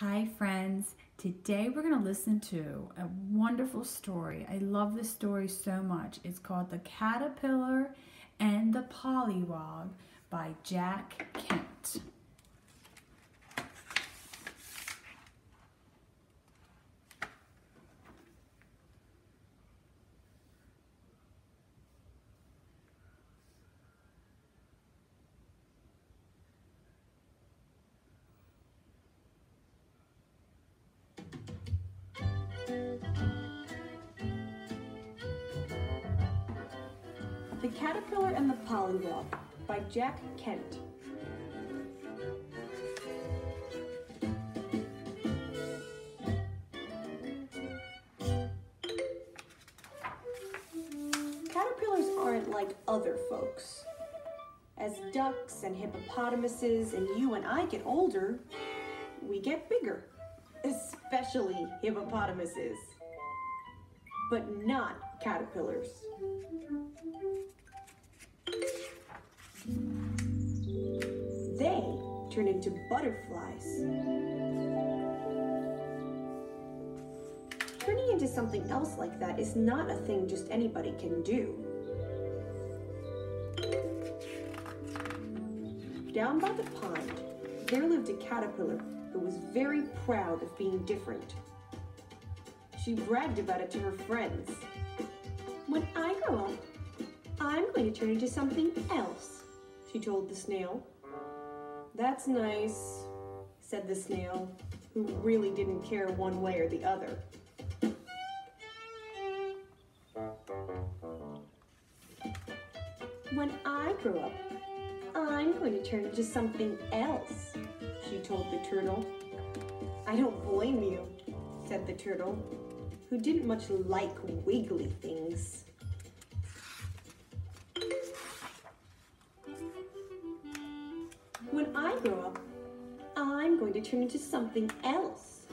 Hi, friends. Today we're going to listen to a wonderful story. I love this story so much. It's called The Caterpillar and the Pollywog by Jack Kent. The Caterpillar and the Pollywog by Jack Kent. Caterpillars aren't like other folks. As ducks and hippopotamuses and you and I get older, we get bigger, especially hippopotamuses. But not caterpillars. Turn into butterflies. Turning into something else like that is not a thing just anybody can do. Down by the pond, there lived a caterpillar who was very proud of being different. She bragged about it to her friends. When I grow up, I'm going to turn into something else, she told the snail. That's nice, said the snail, who really didn't care one way or the other. When I grow up, I'm going to turn into something else, she told the turtle. I don't blame you, said the turtle, who didn't much like wiggly things. Turn into something else,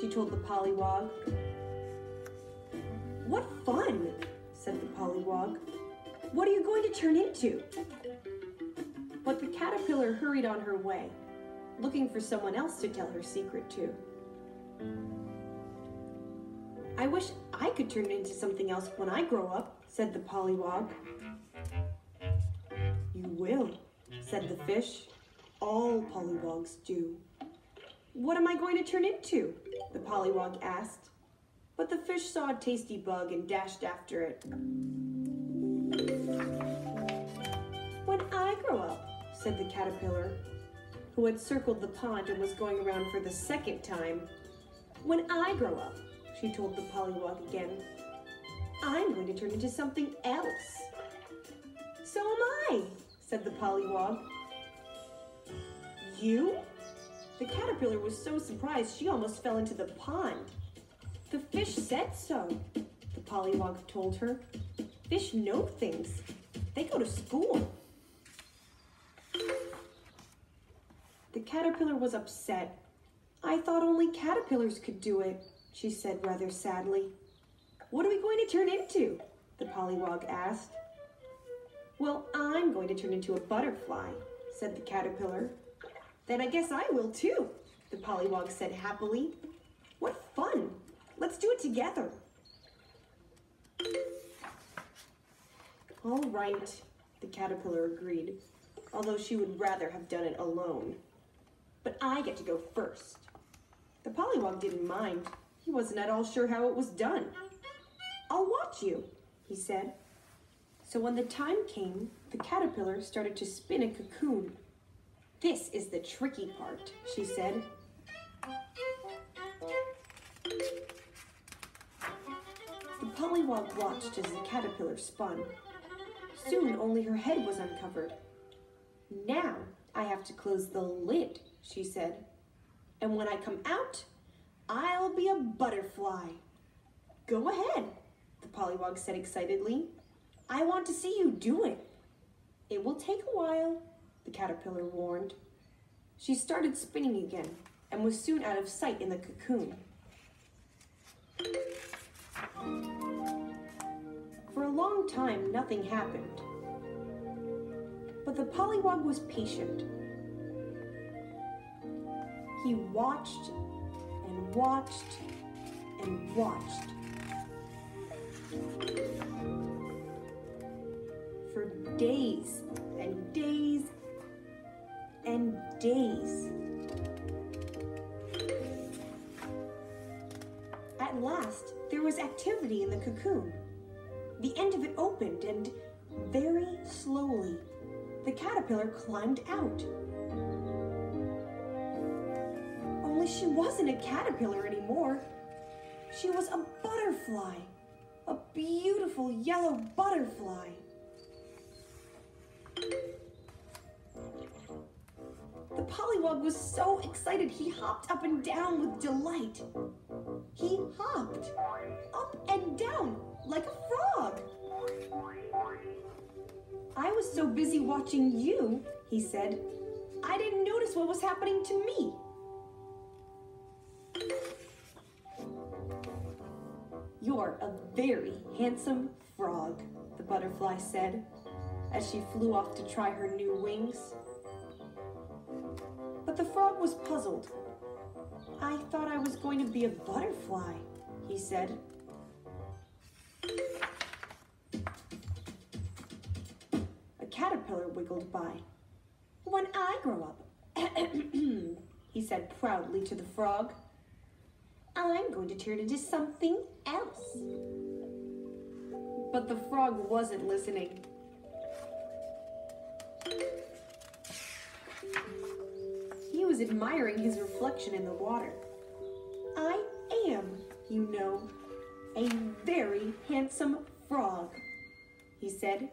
she told the pollywog. What fun, said the pollywog. What are you going to turn into? But the caterpillar hurried on her way, looking for someone else to tell her secret to. I wish I could turn into something else when I grow up, said the pollywog. You will, said the fish. All pollywogs do. What am I going to turn into? The pollywog asked. But the fish saw a tasty bug and dashed after it. When I grow up, said the caterpillar, who had circled the pond and was going around for the second time. When I grow up, she told the pollywog again, I'm going to turn into something else. So am I, said the pollywog. You? The caterpillar was so surprised she almost fell into the pond. The fish said so, the pollywog told her. Fish know things. They go to school. The caterpillar was upset. I thought only caterpillars could do it, she said rather sadly. What are we going to turn into? The pollywog asked. Well, I'm going to turn into a butterfly, said the caterpillar. Then I guess I will too, the pollywog said happily. What fun! Let's do it together. All right, the caterpillar agreed, although she would rather have done it alone. But I get to go first. The pollywog didn't mind. He wasn't at all sure how it was done. I'll watch you, he said. So when the time came, the caterpillar started to spin a cocoon. This is the tricky part, she said. The pollywog watched as the caterpillar spun. Soon only her head was uncovered. Now I have to close the lid, she said. And when I come out, I'll be a butterfly. Go ahead, the pollywog said excitedly. I want to see you do it. It will take a while, the caterpillar warned. She started spinning again and was soon out of sight in the cocoon. For a long time, nothing happened. But the pollywog was patient. He watched and watched and watched. For days and days and days. At last, there was activity in the cocoon. The end of it opened, and very slowly, the caterpillar climbed out. Only she wasn't a caterpillar anymore. She was a butterfly, a beautiful yellow butterfly. Pollywog was so excited he hopped up and down with delight. He hopped up and down like a frog. I was so busy watching you, he said, I didn't notice what was happening to me. You're a very handsome frog, the butterfly said as she flew off to try her new wings. The frog was puzzled. I thought I was going to be a butterfly, he said. A caterpillar wiggled by. When I grow up, he said proudly to the frog, I'm going to turn into something else. But the frog wasn't listening. Was admiring his reflection in the water. I am, you know, a very handsome frog, he said.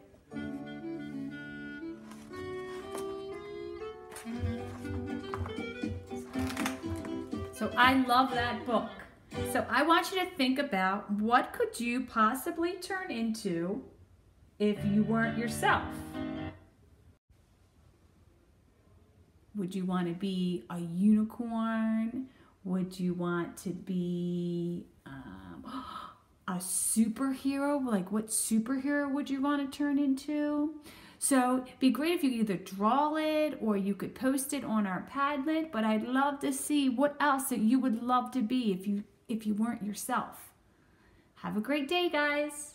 So I love that book. So I want you to think about what could you possibly turn into if you weren't yourself? Would you want to be a unicorn? Would you want to be um, a superhero? Like, what superhero would you want to turn into? So it'd be great if you either draw it or you could post it on our Padlet. But I'd love to see what else that you would love to be if you if you weren't yourself. Have a great day, guys.